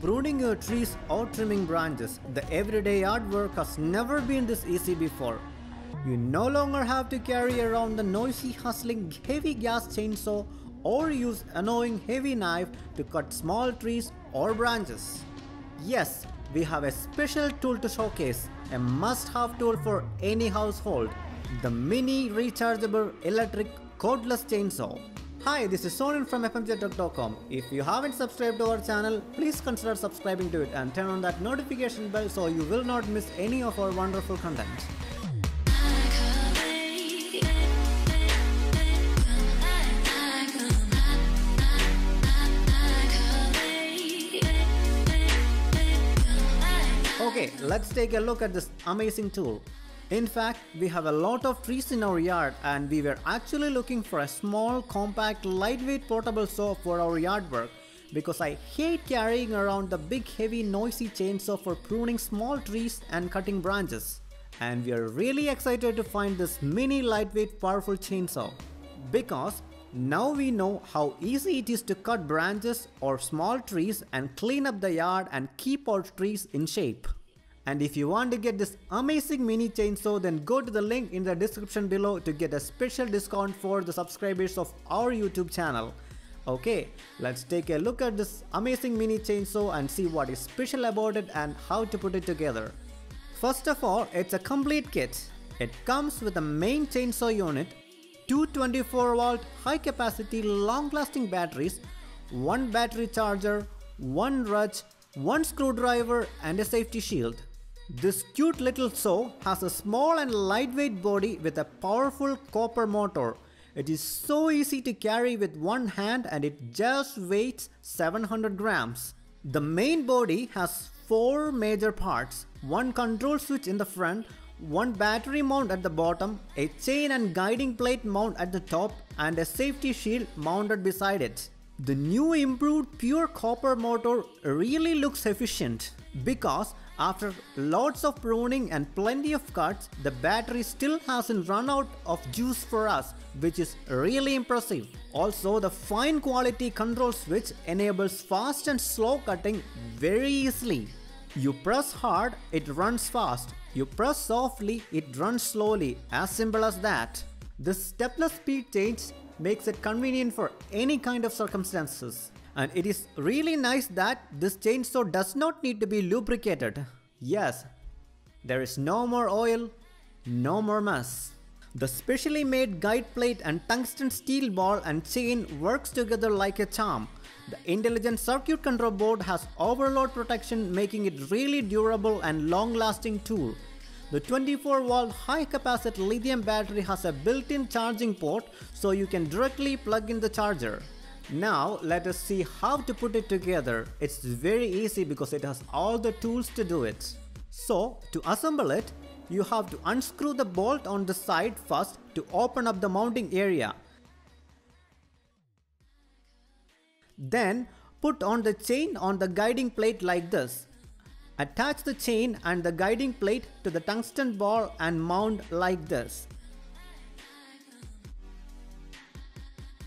pruning your trees or trimming branches, the everyday yard work has never been this easy before. You no longer have to carry around the noisy, hustling, heavy gas chainsaw or use annoying heavy knife to cut small trees or branches. Yes, we have a special tool to showcase, a must-have tool for any household, the mini rechargeable electric cordless chainsaw. Hi, this is Sonin from fmjtech.com. If you haven't subscribed to our channel, please consider subscribing to it and turn on that notification bell so you will not miss any of our wonderful content. Okay, let's take a look at this amazing tool. In fact, we have a lot of trees in our yard and we were actually looking for a small, compact, lightweight portable saw for our yard work because I hate carrying around the big heavy noisy chainsaw for pruning small trees and cutting branches. And we are really excited to find this mini lightweight powerful chainsaw because now we know how easy it is to cut branches or small trees and clean up the yard and keep our trees in shape. And if you want to get this amazing mini chainsaw then go to the link in the description below to get a special discount for the subscribers of our YouTube channel. Okay, let's take a look at this amazing mini chainsaw and see what is special about it and how to put it together. First of all, it's a complete kit. It comes with a main chainsaw unit, two 24 volt high capacity long lasting batteries, one battery charger, one rudge, one screwdriver and a safety shield. This cute little saw has a small and lightweight body with a powerful copper motor. It is so easy to carry with one hand and it just weighs 700 grams. The main body has four major parts, one control switch in the front, one battery mount at the bottom, a chain and guiding plate mount at the top and a safety shield mounted beside it. The new improved pure copper motor really looks efficient because after lots of pruning and plenty of cuts, the battery still hasn't run out of juice for us, which is really impressive. Also, the fine quality control switch enables fast and slow cutting very easily. You press hard, it runs fast. You press softly, it runs slowly, as simple as that. This stepless speed change makes it convenient for any kind of circumstances. And it is really nice that this chainsaw does not need to be lubricated. Yes, there is no more oil, no more mess. The specially made guide plate and tungsten steel ball and chain works together like a charm. The intelligent circuit control board has overload protection making it really durable and long lasting tool. The 24 volt high capacity lithium battery has a built-in charging port so you can directly plug in the charger. Now let us see how to put it together. It's very easy because it has all the tools to do it. So to assemble it, you have to unscrew the bolt on the side first to open up the mounting area. Then put on the chain on the guiding plate like this. Attach the chain and the guiding plate to the tungsten ball and mount like this.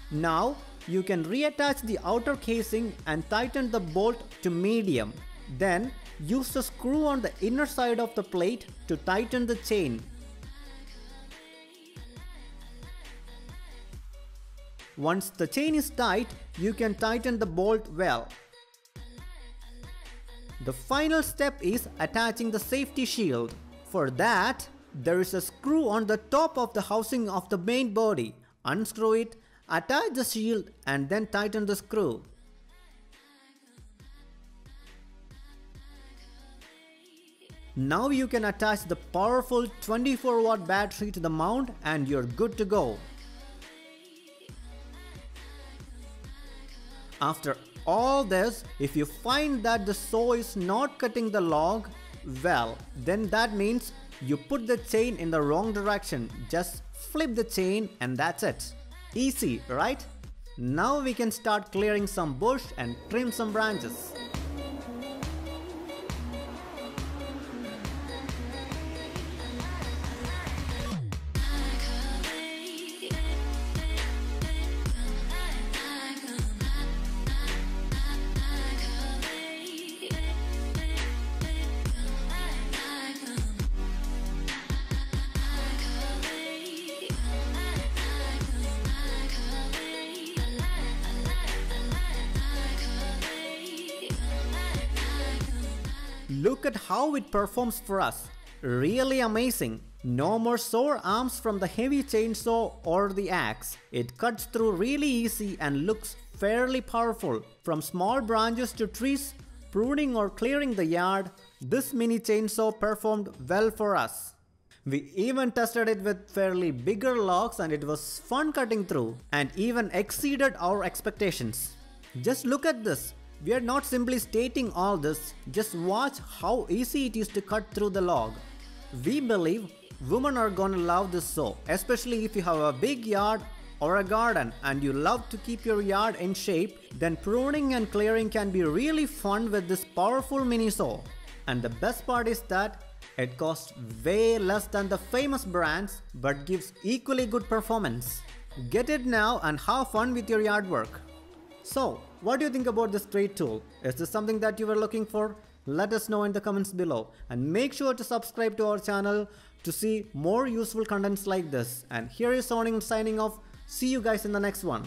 Now you can reattach the outer casing and tighten the bolt to medium. Then use the screw on the inner side of the plate to tighten the chain. Once the chain is tight, you can tighten the bolt well. The final step is attaching the safety shield. For that, there is a screw on the top of the housing of the main body. Unscrew it, attach the shield and then tighten the screw. Now you can attach the powerful 24 watt battery to the mount and you're good to go. After all this, if you find that the saw is not cutting the log, well, then that means you put the chain in the wrong direction. Just flip the chain and that's it. Easy, right? Now we can start clearing some bush and trim some branches. Look at how it performs for us. Really amazing. No more sore arms from the heavy chainsaw or the axe. It cuts through really easy and looks fairly powerful. From small branches to trees, pruning or clearing the yard, this mini chainsaw performed well for us. We even tested it with fairly bigger logs and it was fun cutting through and even exceeded our expectations. Just look at this. We are not simply stating all this, just watch how easy it is to cut through the log. We believe women are gonna love this saw, especially if you have a big yard or a garden and you love to keep your yard in shape, then pruning and clearing can be really fun with this powerful mini saw. And the best part is that it costs way less than the famous brands but gives equally good performance. Get it now and have fun with your yard work. So, what do you think about this trade tool? Is this something that you were looking for? Let us know in the comments below and make sure to subscribe to our channel to see more useful contents like this. And here is Soning signing off. See you guys in the next one.